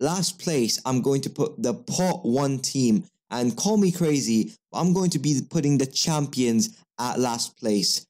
last place, I'm going to put the pot one team. And call me crazy, I'm going to be putting the champions at last place.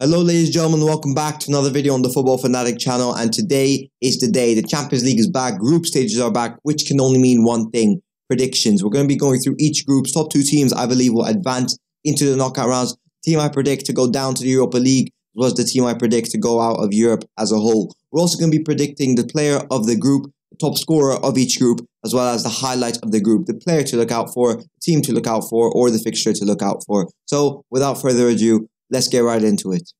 Hello ladies and gentlemen, welcome back to another video on the Football Fanatic channel and today is the day. The Champions League is back, group stages are back, which can only mean one thing, predictions. We're going to be going through each group's top two teams I believe will advance into the knockout rounds. Team I predict to go down to the Europa League was the team I predict to go out of Europe as a whole. We're also going to be predicting the player of the group, the top scorer of each group, as well as the highlight of the group, the player to look out for, the team to look out for, or the fixture to look out for. So without further ado, let's get right into it.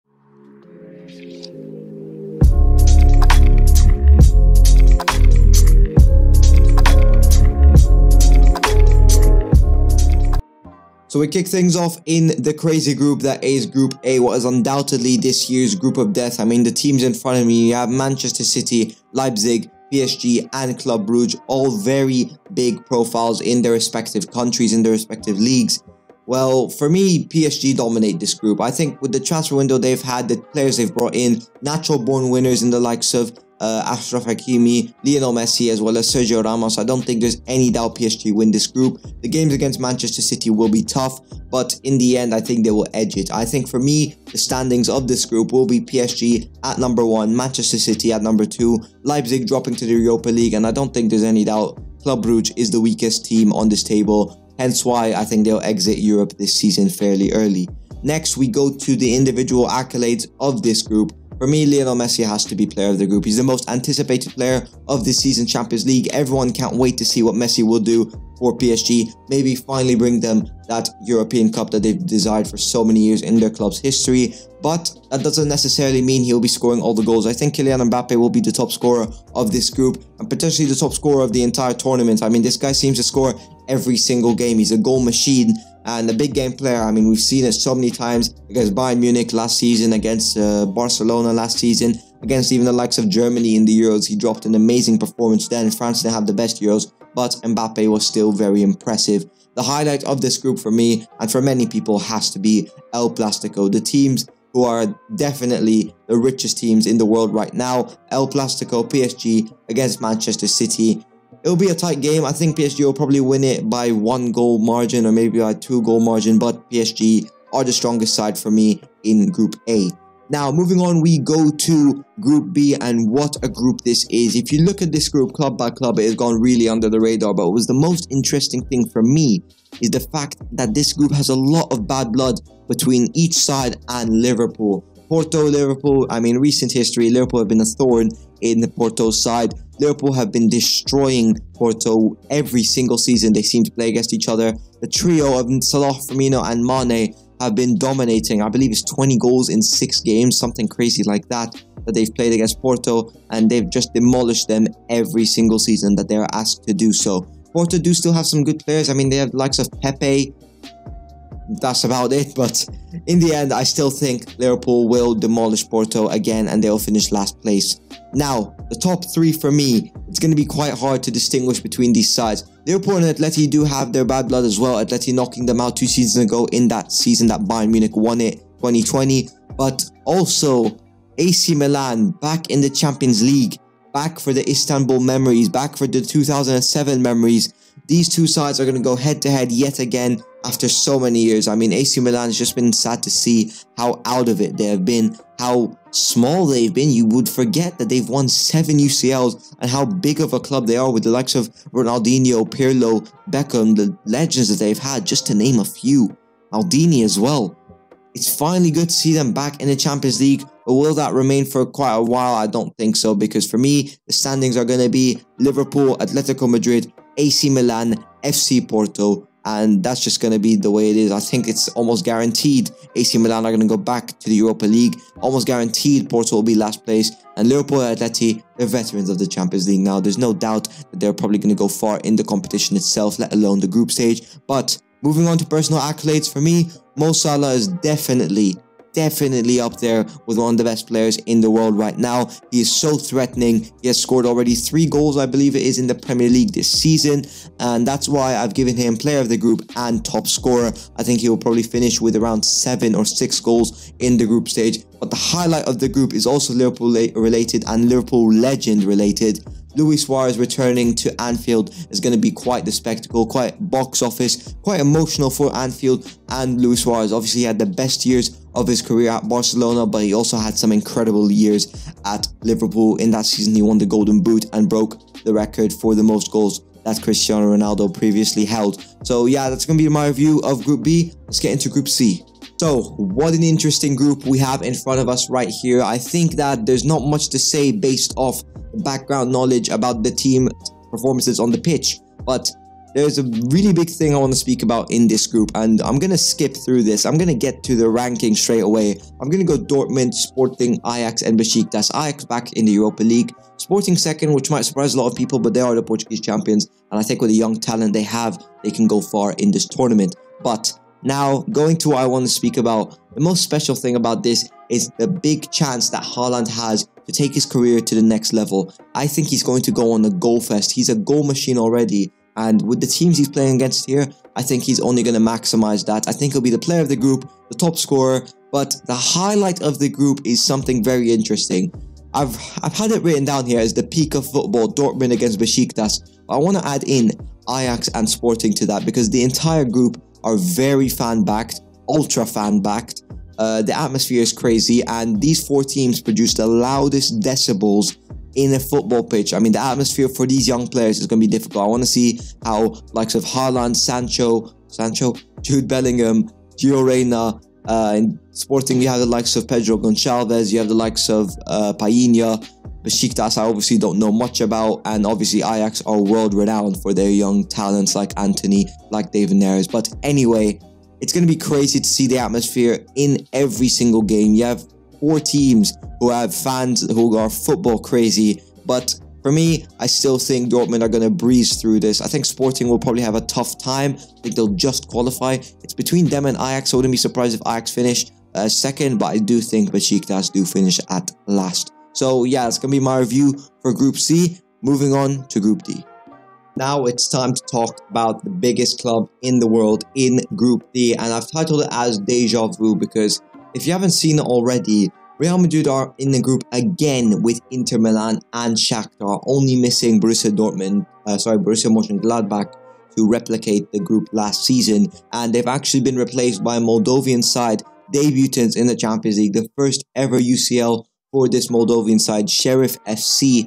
So we kick things off in the crazy group that is Group A, what is undoubtedly this year's group of death. I mean, the teams in front of me, you have Manchester City, Leipzig, PSG, and Club Brugge, all very big profiles in their respective countries, in their respective leagues. Well, for me, PSG dominate this group. I think with the transfer window they've had, the players they've brought in, natural born winners in the likes of uh, Achraf Hakimi, Lionel Messi, as well as Sergio Ramos. I don't think there's any doubt PSG win this group. The games against Manchester City will be tough, but in the end, I think they will edge it. I think for me, the standings of this group will be PSG at number one, Manchester City at number two, Leipzig dropping to the Europa League, and I don't think there's any doubt Club Brugge is the weakest team on this table. Hence why I think they'll exit Europe this season fairly early. Next, we go to the individual accolades of this group. For me, Lionel Messi has to be player of the group. He's the most anticipated player of this season Champions League. Everyone can't wait to see what Messi will do for PSG. Maybe finally bring them that European Cup that they've desired for so many years in their club's history. But that doesn't necessarily mean he'll be scoring all the goals. I think Kylian Mbappe will be the top scorer of this group and potentially the top scorer of the entire tournament. I mean, this guy seems to score every single game. He's a goal machine and a big game player. I mean, we've seen it so many times against Bayern Munich last season, against uh, Barcelona last season, against even the likes of Germany in the Euros. He dropped an amazing performance then. France didn't have the best Euros, but Mbappe was still very impressive. The highlight of this group for me and for many people has to be El Plastico. The teams who are definitely the richest teams in the world right now. El Plastico, PSG against Manchester City. It'll be a tight game. I think PSG will probably win it by one goal margin or maybe by two goal margin, but PSG are the strongest side for me in Group A. Now, moving on, we go to Group B, and what a group this is. If you look at this group club by club, it has gone really under the radar, but what was the most interesting thing for me is the fact that this group has a lot of bad blood between each side and Liverpool. Porto, Liverpool, I mean, recent history, Liverpool have been a thorn in the Porto side. Liverpool have been destroying Porto every single season they seem to play against each other. The trio of Salah, Firmino, and Mane have been dominating. I believe it's 20 goals in six games, something crazy like that, that they've played against Porto, and they've just demolished them every single season that they're asked to do so. Porto do still have some good players. I mean, they have the likes of Pepe, that's about it. But in the end, I still think Liverpool will demolish Porto again and they'll finish last place. Now, the top three for me, it's going to be quite hard to distinguish between these sides. Liverpool and Atleti do have their bad blood as well. Atleti knocking them out two seasons ago in that season that Bayern Munich won it, 2020. But also, AC Milan back in the Champions League, back for the Istanbul memories, back for the 2007 memories. These two sides are going to go head to head yet again after so many years. I mean, AC Milan has just been sad to see how out of it they have been, how small they've been. You would forget that they've won seven UCLs and how big of a club they are with the likes of Ronaldinho, Pirlo, Beckham, the legends that they've had, just to name a few. Maldini as well. It's finally good to see them back in the Champions League, but will that remain for quite a while? I don't think so, because for me, the standings are going to be Liverpool, Atletico Madrid, AC Milan, FC Porto, and that's just going to be the way it is. I think it's almost guaranteed AC Milan are going to go back to the Europa League. Almost guaranteed Porto will be last place. And Liverpool and Atleti, they're veterans of the Champions League now. There's no doubt that they're probably going to go far in the competition itself, let alone the group stage. But moving on to personal accolades, for me, Mo Salah is definitely definitely up there with one of the best players in the world right now. He is so threatening. He has scored already three goals, I believe it is, in the Premier League this season. And that's why I've given him player of the group and top scorer. I think he will probably finish with around seven or six goals in the group stage. But the highlight of the group is also Liverpool related and Liverpool legend related. Luis Suarez returning to Anfield is going to be quite the spectacle, quite box office, quite emotional for Anfield. And Luis Suarez obviously had the best years of his career at Barcelona, but he also had some incredible years at Liverpool. In that season, he won the Golden Boot and broke the record for the most goals that Cristiano Ronaldo previously held. So yeah, that's going to be my review of Group B. Let's get into Group C. So, what an interesting group we have in front of us right here. I think that there's not much to say based off background knowledge about the team performances on the pitch, but there's a really big thing I want to speak about in this group, and I'm going to skip through this. I'm going to get to the ranking straight away. I'm going to go Dortmund, Sporting, Ajax, and Besiktas. Ajax back in the Europa League. Sporting second, which might surprise a lot of people, but they are the Portuguese champions, and I think with the young talent they have, they can go far in this tournament. But now, going to what I want to speak about, the most special thing about this is the big chance that Haaland has to take his career to the next level. I think he's going to go on a goal fest. He's a goal machine already. And with the teams he's playing against here, I think he's only going to maximize that. I think he'll be the player of the group, the top scorer. But the highlight of the group is something very interesting. I've, I've had it written down here as the peak of football, Dortmund against Besiktas. But I want to add in Ajax and Sporting to that because the entire group are very fan backed, ultra fan backed. Uh, the atmosphere is crazy, and these four teams produce the loudest decibels in a football pitch. I mean, the atmosphere for these young players is going to be difficult. I want to see how likes of Haaland, Sancho, Sancho, Jude Bellingham, Gio Reyna, uh, in Sporting, you have the likes of Pedro Gonçalves, you have the likes of uh, Palhinha, Besiktas, I obviously don't know much about, and obviously Ajax are world renowned for their young talents like Antony, like David Neres. But anyway, it's going to be crazy to see the atmosphere in every single game. You have four teams who have fans who are football crazy, but for me, I still think Dortmund are going to breeze through this. I think Sporting will probably have a tough time. I think they'll just qualify. It's between them and Ajax. I wouldn't be surprised if Ajax finish uh, second, but I do think Besiktas do finish at last. So yeah, it's going to be my review for Group C. Moving on to Group D. Now it's time to talk about the biggest club in the world in Group D, and I've titled it as Deja Vu because if you haven't seen it already, Real Madrid are in the group again with Inter Milan and Shakhtar, only missing Borussia Dortmund, uh, sorry, Borussia Mönchengladbach to replicate the group last season, and they've actually been replaced by Moldovan side debutants in the Champions League, the first ever UCL for this Moldovan side, Sheriff FC,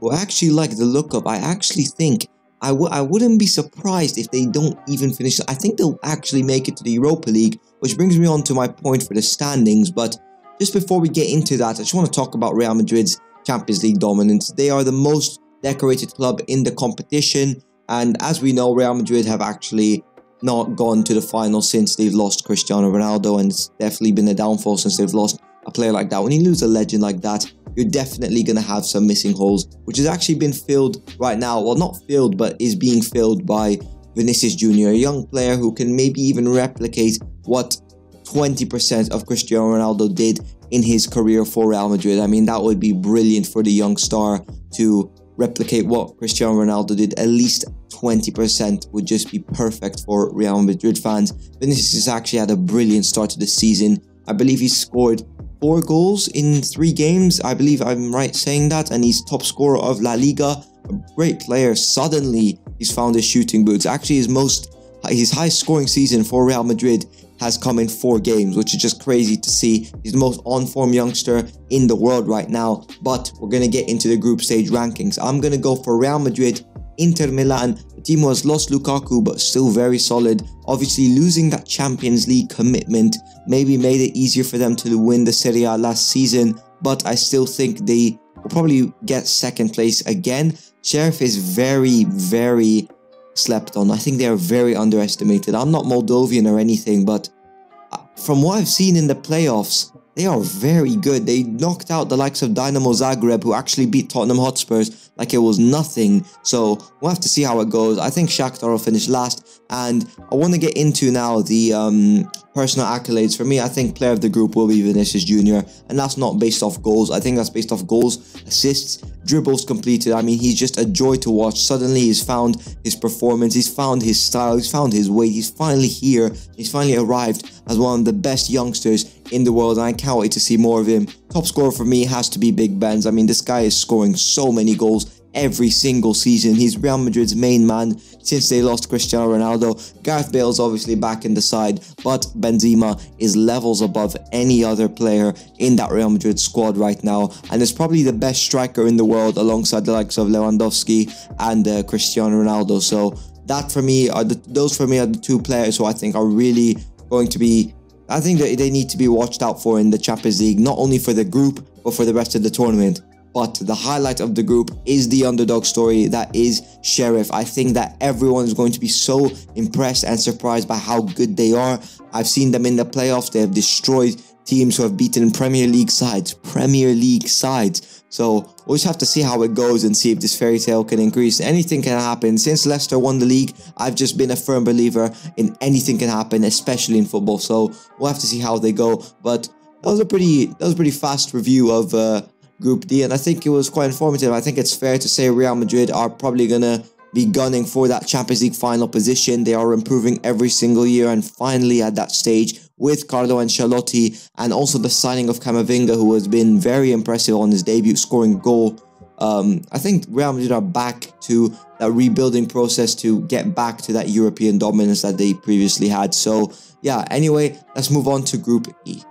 who I actually like the look of. I actually think I w- I wouldn't be surprised if they don't even finish. I think they'll actually make it to the Europa League, which brings me on to my point for the standings, but just before we get into that, I just want to talk about Real Madrid's Champions League dominance. They are the most decorated club in the competition, and as we know, Real Madrid have actually not gone to the final since they've lost Cristiano Ronaldo, and it's definitely been a downfall since they've lost a player like that. When you lose a legend like that, you're definitely going to have some missing holes, which has actually been filled right now. Well, not filled, but is being filled by Vinicius Jr., a young player who can maybe even replicate what 20% of Cristiano Ronaldo did in his career for Real Madrid. I mean, that would be brilliant for the young star to replicate what Cristiano Ronaldo did. At least 20% would just be perfect for Real Madrid fans. Vinicius has actually had a brilliant start to the season. I believe he scored four goals in three games. I believe I'm right saying that. And he's top scorer of La Liga. A great player. Suddenly, he's found his shooting boots. Actually, his most his highest scoring season for Real Madrid has come in four games, which is just crazy to see. He's the most on form youngster in the world right now. But we're going to get into the group stage rankings. I'm going to go for Real Madrid, Inter Milan. The was lost Lukaku, but still very solid. Obviously, losing that Champions League commitment maybe made it easier for them to win the Serie A last season, but I still think they will probably get second place again. Sheriff is very, very slept on. I think they are very underestimated. I'm not Moldovan or anything, but uh, from what I've seen in the playoffs, they are very good. They knocked out the likes of Dynamo Zagreb, who actually beat Tottenham Hotspurs like it was nothing. So we'll have to see how it goes. I think Shakhtar will finish last. And I want to get into now the um, personal accolades. For me, I think player of the group will be Vinicius Jr. And that's not based off goals. I think that's based off goals, assists, dribbles completed. I mean, he's just a joy to watch. Suddenly he's found his performance. He's found his style. He's found his weight. He's finally here. He's finally arrived as one of the best youngsters in the world. And I can't wait to see more of him. Top scorer for me has to be Big Benz. I mean, this guy is scoring so many goals every single season. He's Real Madrid's main man since they lost Cristiano Ronaldo. Gareth Bale's obviously back in the side, but Benzema is levels above any other player in that Real Madrid squad right now, and is probably the best striker in the world alongside the likes of Lewandowski and uh, Cristiano Ronaldo. So that for me are the those for me are the two players who I think are really going to be I think that they need to be watched out for in the Champions League, not only for the group, but for the rest of the tournament. But the highlight of the group is the underdog story that is Sheriff. I think that everyone is going to be so impressed and surprised by how good they are. I've seen them in the playoffs. They have destroyed teams who have beaten Premier League sides. Premier League sides. So we'll just have to see how it goes and see if this fairy tale can increase. Anything can happen. Since Leicester won the league, I've just been a firm believer in anything can happen, especially in football. So we'll have to see how they go. But that was a pretty that was a pretty fast review of uh, Group D, and I think it was quite informative. I think it's fair to say Real Madrid are probably gonna be gunning for that Champions League final position. They are improving every single year, and finally at that stage with Carlo Ancelotti and also the signing of Camavinga, who has been very impressive on his debut, scoring goal. Um, I think Real Madrid are back to that rebuilding process to get back to that European dominance that they previously had. So yeah, anyway, let's move on to Group E.